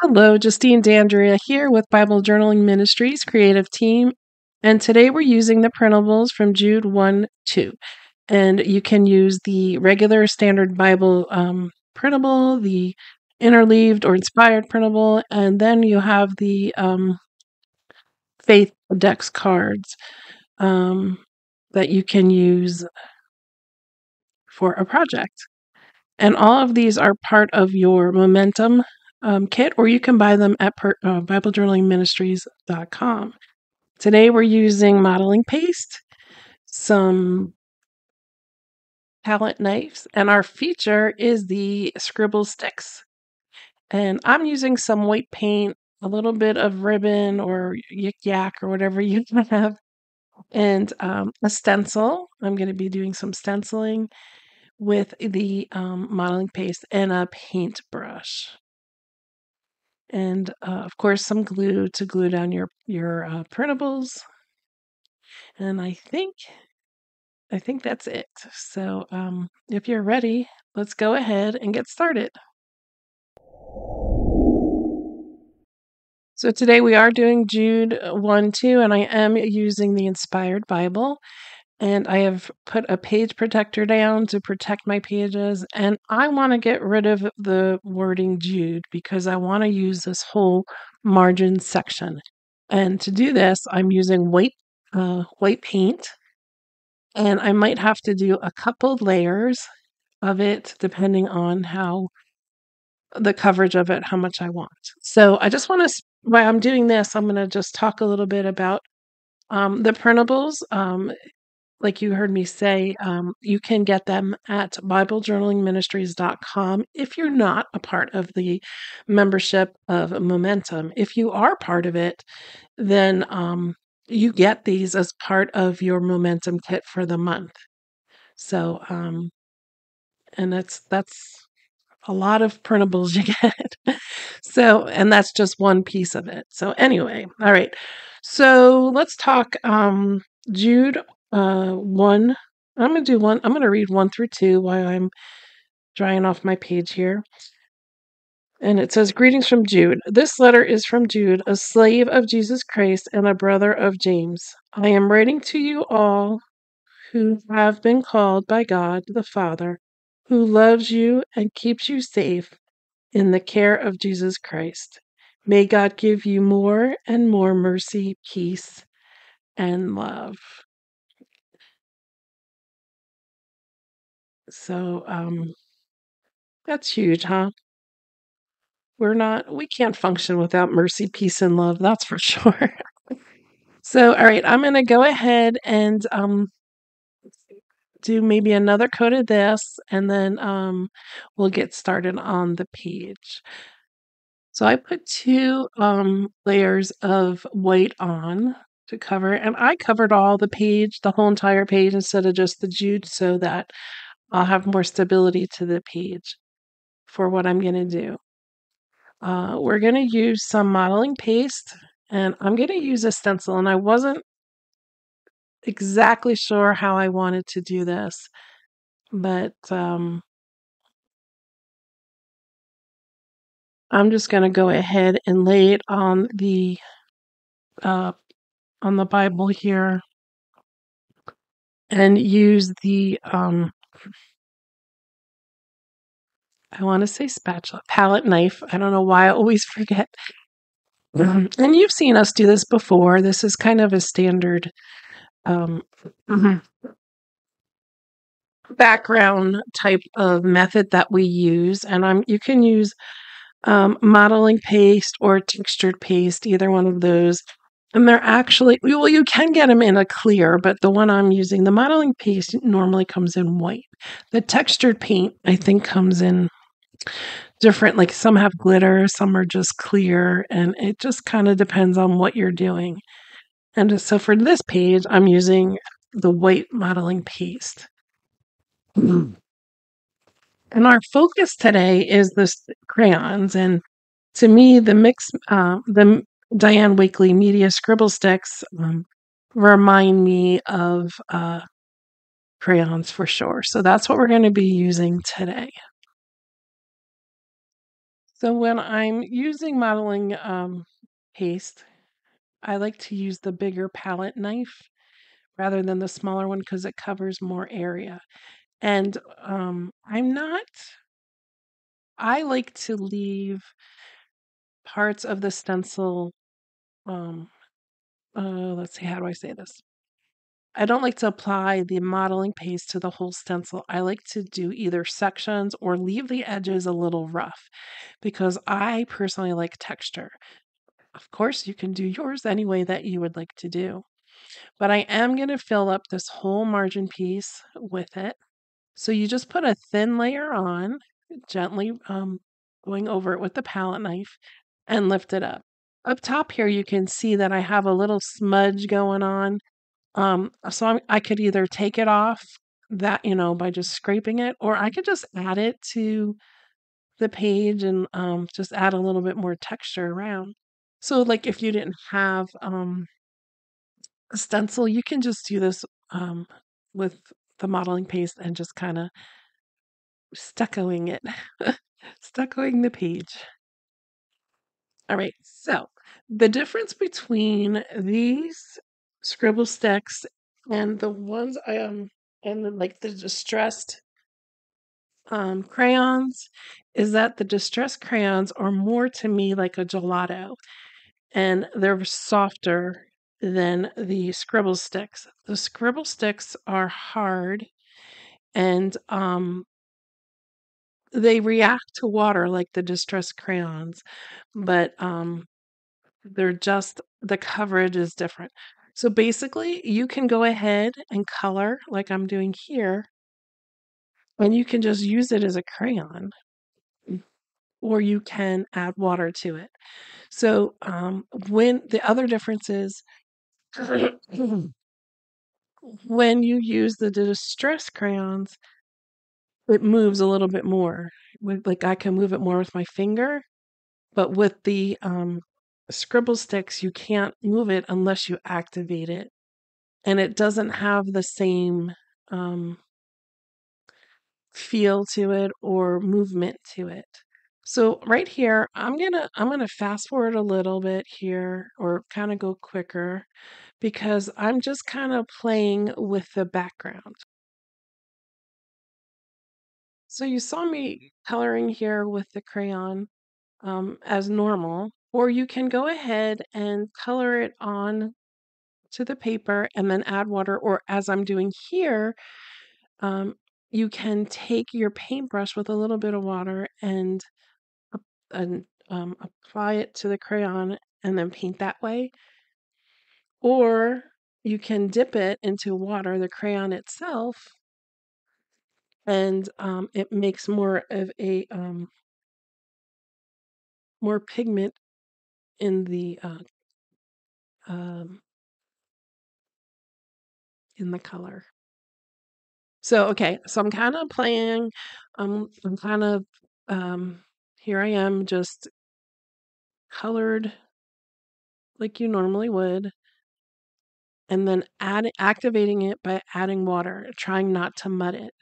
Hello, Justine Dandria here with Bible Journaling Ministries Creative Team. And today we're using the printables from Jude 1 2. And you can use the regular standard Bible um, printable, the interleaved or inspired printable, and then you have the um, Faith Dex cards um, that you can use for a project. And all of these are part of your momentum um, kit, or you can buy them at per, uh, BibleJournalingMinistries.com. Today we're using modeling paste, some palette knives, and our feature is the scribble sticks. And I'm using some white paint, a little bit of ribbon or yik yak or whatever you have, and um, a stencil. I'm going to be doing some stenciling with the um, modeling paste and a paintbrush and uh, of course some glue to glue down your your uh, printables. And i think i think that's it. So um, if you're ready let's go ahead and get started. So today we are doing jude uh, 1 2 and i am using the inspired bible and I have put a page protector down to protect my pages. And I want to get rid of the wording Jude because I want to use this whole margin section. And to do this, I'm using white uh, white paint, and I might have to do a couple layers of it depending on how the coverage of it, how much I want. So I just want to, while I'm doing this, I'm going to just talk a little bit about um, the printables. Um, like you heard me say, um, you can get them at BibleJournalingMinistries.com if you're not a part of the membership of Momentum. If you are part of it, then um, you get these as part of your Momentum kit for the month. So, um, and that's that's a lot of printables you get. so, and that's just one piece of it. So, anyway, all right. So let's talk um, Jude uh, one. I'm going to do one. I'm going to read one through two while I'm drying off my page here. And it says, Greetings from Jude. This letter is from Jude, a slave of Jesus Christ and a brother of James. I am writing to you all who have been called by God the Father, who loves you and keeps you safe in the care of Jesus Christ. May God give you more and more mercy, peace, and love. So, um, that's huge, huh? We're not, we can't function without mercy, peace, and love. That's for sure. so, all right, I'm going to go ahead and um, do maybe another coat of this, and then um, we'll get started on the page. So I put two um, layers of white on to cover, and I covered all the page, the whole entire page, instead of just the Jude, so that I'll have more stability to the page for what I'm going to do. Uh, we're going to use some modeling paste and I'm going to use a stencil and I wasn't exactly sure how I wanted to do this, but um, I'm just going to go ahead and lay it on the uh, on the Bible here and use the um, I want to say spatula, palette knife. I don't know why I always forget. Um, and you've seen us do this before. This is kind of a standard um, mm-hmm. background type of method that we use. And I'm you can use um, modeling paste or textured paste, either one of those. And they're actually, well, you can get them in a clear, but the one I'm using, the modeling paste normally comes in white. The textured paint, I think, comes in different like some have glitter some are just clear and it just kind of depends on what you're doing and so for this page i'm using the white modeling paste and our focus today is the crayons and to me the mix uh, the Dina Wakley media scribble sticks um, remind me of uh, crayons for sure so that's what we're going to be using today So when I'm using modeling um, paste, I like to use the bigger palette knife rather than the smaller one because it covers more area. And um, I'm not, I like to leave parts of the stencil, um, uh, let's see, how do I say this? I don't like to apply the modeling paste to the whole stencil. I like to do either sections or leave the edges a little rough because I personally like texture. Of course, you can do yours any way that you would like to do. But I am going to fill up this whole margin piece with it. So you just put a thin layer on, gently um, going over it with the palette knife, and lift it up. Up top here, you can see that I have a little smudge going on. Um, so I'm, I could either take it off that, you know, by just scraping it, or I could just add it to the page and um, just add a little bit more texture around. So, like if you didn't have um, a stencil, you can just do this um, with the modeling paste and just kind of stuccoing it, stuccoing the page. All right, so the difference between these scribble sticks and the ones I um and like the distressed um, crayons is that the distressed crayons are more to me like a gelato and they're softer than the scribble sticks. The scribble sticks are hard and um, they react to water like the distressed crayons, but um, they're just the coverage is different. So basically, you can go ahead and color like I'm doing here, and you can just use it as a crayon, or you can add water to it. So um, when the other difference is when you use the distress crayons, it moves a little bit more. Like I can move it more with my finger, but with the um, scribble sticks, you can't move it unless you activate it, and it doesn't have the same um, feel to it or movement to it. So right here, I'm gonna I'm gonna fast forward a little bit here or kind of go quicker because I'm just kind of playing with the background. So you saw me coloring here with the crayon um, as normal, or you can go ahead and color it on to the paper and then add water, or as I'm doing here, um, you can take your paintbrush with a little bit of water and, and um, apply it to the crayon and then paint that way. Or you can dip it into water, the crayon itself, and um, it makes more of a um, more pigment in the uh, um, in the color. So okay, so I'm kind of playing. Um, I'm kind of um, here. I am just colored like you normally would, and then add activating it by adding water, trying not to mud it.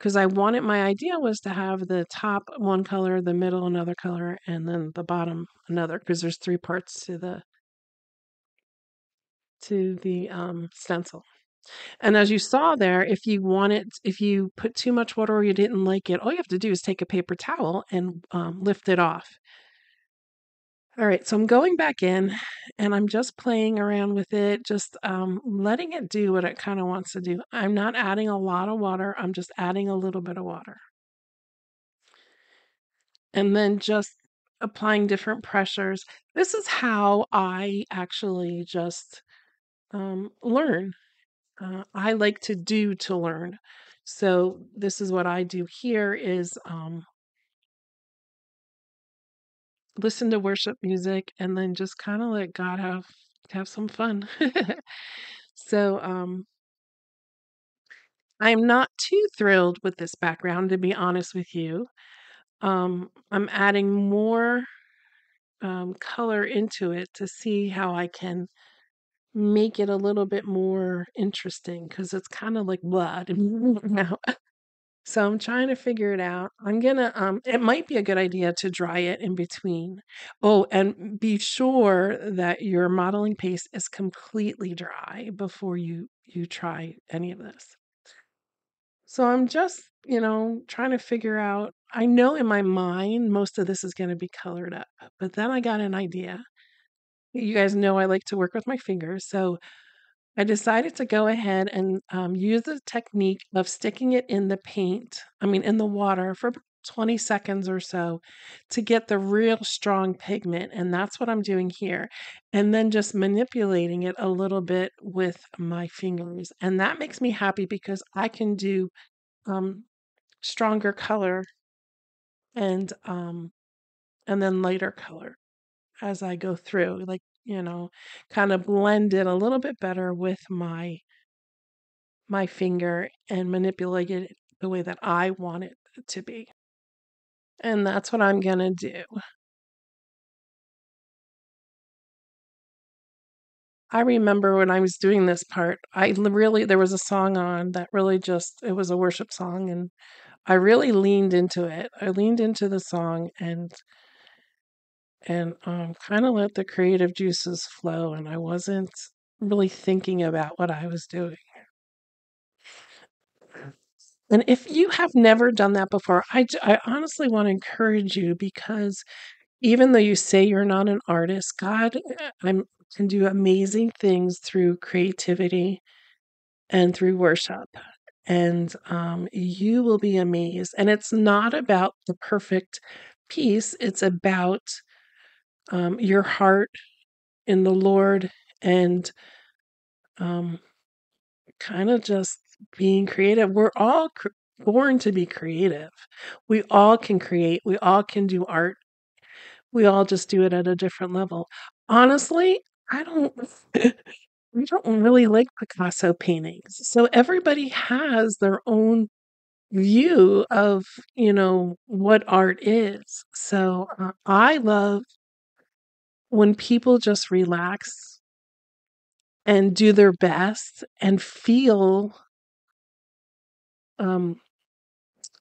Because I wanted my idea was to have the top one color, the middle another color, and then the bottom another. Because there's three parts to the to the um, stencil. And as you saw there, if you want it, if you put too much water or you didn't like it, all you have to do is take a paper towel and um, lift it off. All right, so I'm going back in and I'm just playing around with it, just um, letting it do what it kind of wants to do. I'm not adding a lot of water, I'm just adding a little bit of water. And then just applying different pressures. This is how I actually just um, learn. Uh, I like to do to learn. So this is what I do here is um, listen to worship music and then just kind of let God have have some fun. so um I'm not too thrilled with this background to be honest with you. Um I'm adding more um, color into it to see how I can make it a little bit more interesting because it's kind of like blood now. So I'm trying to figure it out. I'm gonna, um it might be a good idea to dry it in between. Oh, and be sure that your modeling paste is completely dry before you you try any of this. So I'm just, you know, trying to figure out I know in my mind most of this is gonna be colored up, but then I got an idea. You guys know I like to work with my fingers, so I decided to go ahead and um, use the technique of sticking it in the paint, I mean, in the water for 20 seconds or so to get the real strong pigment. And that's what I'm doing here. And then just manipulating it a little bit with my fingers. And that makes me happy because I can do um, stronger color and um, and then lighter color as I go through, like, you know, kind of blend it a little bit better with my my finger and manipulate it the way that I want it to be. And that's what I'm gonna do. I remember when I was doing this part, I really there was a song on that really just it was a worship song and I really leaned into it. I leaned into the song and and um, kind of let the creative juices flow and I wasn't really thinking about what I was doing. And if you have never done that before, I, I honestly want to encourage you because even though you say you're not an artist, God uh, I'm, can do amazing things through creativity and through worship. And um, you will be amazed. And it's not about the perfect piece, it's about um, your heart in the Lord and um, kind of just being creative. We're all cr- born to be creative. We all can create, we all can do art. We all just do it at a different level. Honestly, I don't we don't really like Picasso paintings. So everybody has their own view of, you know, what art is. So uh, I love when people just relax and do their best and feel um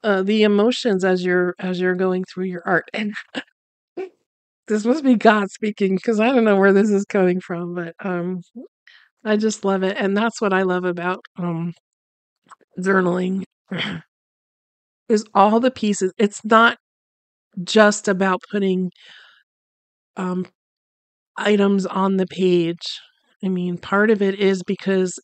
uh, the emotions as you're as you're going through your art. And this must be god speaking because i don't know where this is coming from but um i just love it. And that's what i love about um journaling is all the pieces. It's not just about putting um items on the page. I mean part of it is because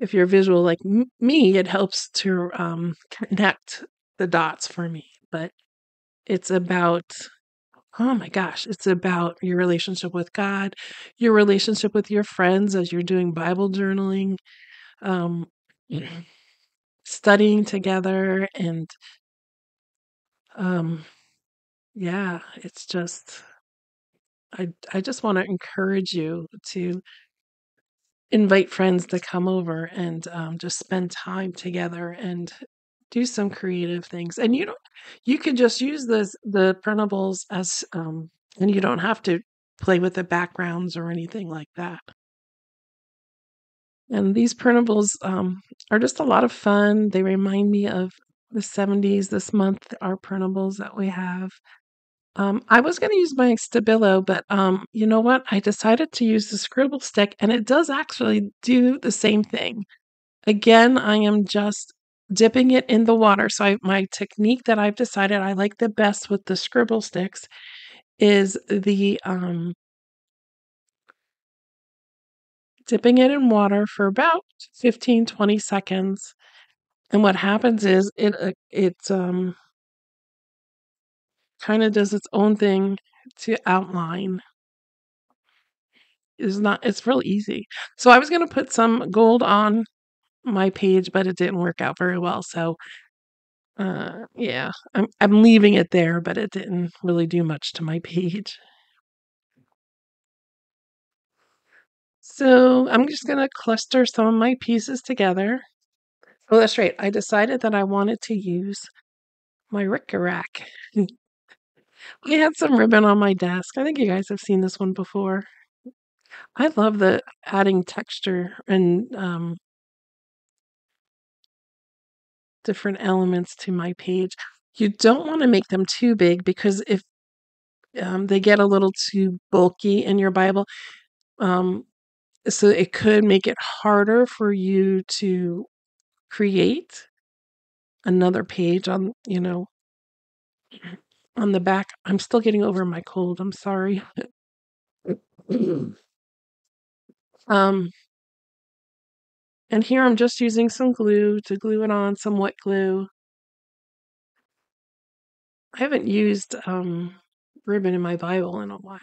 if you're visual like m- me it helps to um connect the dots for me but it's about Oh my gosh, it's about your relationship with God, your relationship with your friends as you're doing Bible journaling, um, studying together, and um, yeah, it's just I I just want to encourage you to invite friends to come over and um, just spend time together and do some creative things. And you don't you could just use this the printables as um, and you don't have to play with the backgrounds or anything like that. And these printables um, are just a lot of fun. They remind me of the 70s this month, our printables that we have. Um, I was going to use my Stabilo, but um, you know what? I decided to use the scribble stick, and it does actually do the same thing. Again, I am just dipping it in the water. So I, my technique that I've decided I like the best with the scribble sticks is the um, dipping it in water for about 15 20 seconds And what happens is it uh, it um kind of does its own thing to outline. It's not it's real easy. So I was going to put some gold on my page, but it didn't work out very well. So uh yeah, I'm I'm leaving it there, but it didn't really do much to my page. So I'm just going to cluster some of my pieces together. Oh, that's right. I decided that I wanted to use my Rick-a-Rack. I had some ribbon on my desk. I think you guys have seen this one before. I love the adding texture and um different elements to my page. You don't want to make them too big because if um, they get a little too bulky in your Bible, um, so it could make it harder for you to create another page on, you know, on the back. I'm still getting over my cold. I'm sorry. um, and here I'm just using some glue to glue it on, some wet glue. I haven't used um, ribbon in my Bible in a while.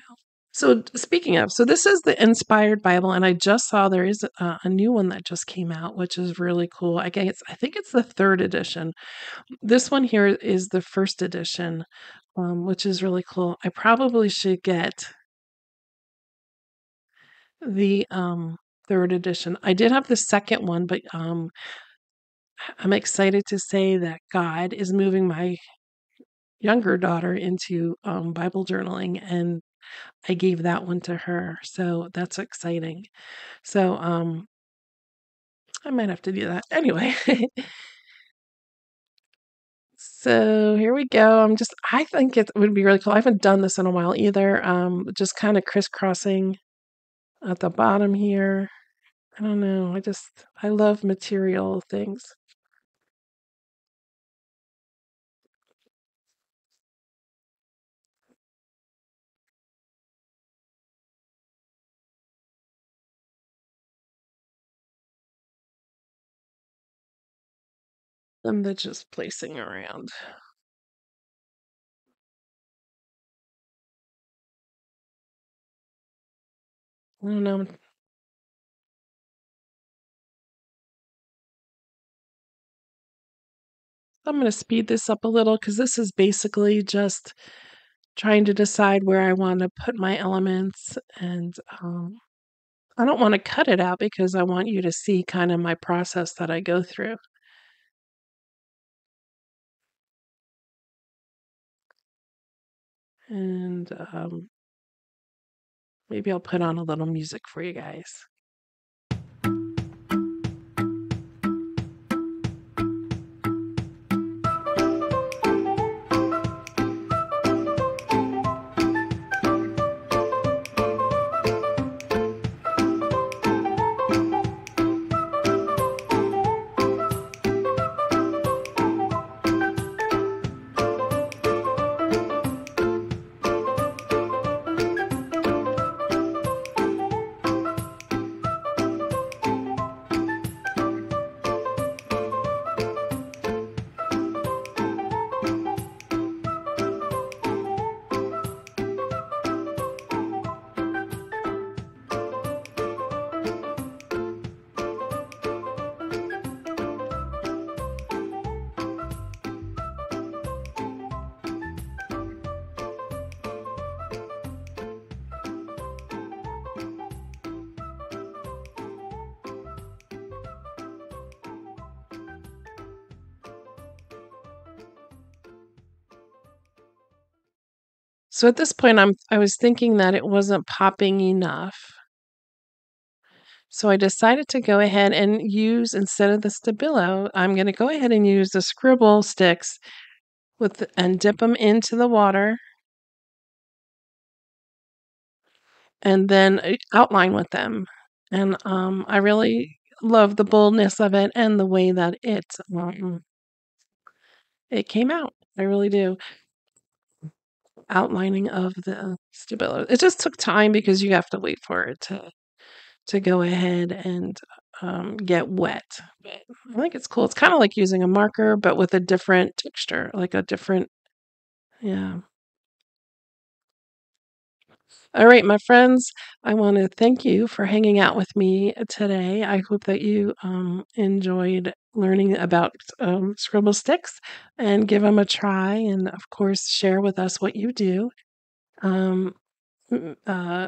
So speaking of, so this is the Inspired Bible, and I just saw there is a, a new one that just came out, which is really cool. I guess I think it's the third edition. This one here is the first edition, um, which is really cool. I probably should get the um, third edition. I did have the second one, but um, I'm excited to say that God is moving my younger daughter into um, Bible journaling, and I gave that one to her. So that's exciting. So um, I might have to do that anyway. so here we go. I'm just, I think it would be really cool. I haven't done this in a while either. Um, just kind of crisscrossing at the bottom here. I don't know. I just, I love material things. Them to just placing around. I don't know. I'm going to speed this up a little because this is basically just trying to decide where I want to put my elements and um, I don't want to cut it out because I want you to see kind of my process that I go through. And um, maybe I'll put on a little music for you guys. So at this point, I'm I was thinking that it wasn't popping enough. So I decided to go ahead and use instead of the Stabilo, I'm going to go ahead and use the scribble sticks with and dip them into the water and then uh, outline with them. And um, I really love the boldness of it and the way that it um, it came out. I really do outlining of the Stabilo. It just took time because you have to wait for it to to go ahead and um, get wet. But I think it's cool. It's kind of like using a marker, but with a different texture, like a different, yeah. All right, my friends, I want to thank you for hanging out with me today. I hope that you um, enjoyed learning about um, scribble sticks and give them a try. And of course, share with us what you do. Um, uh,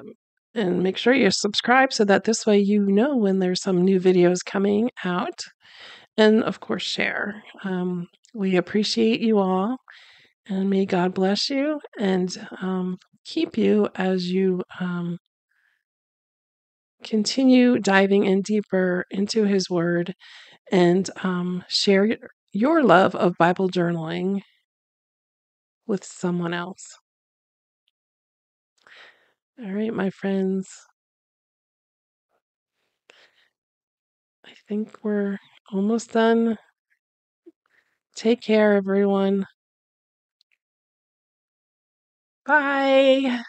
and make sure you're subscribed so that this way you know when there's some new videos coming out. And of course, share. Um, we appreciate you all. And may God bless you and um, keep you as you um, continue diving in deeper into His Word and um, share your love of Bible journaling with someone else. All right, my friends. I think we're almost done. Take care, everyone. Bye.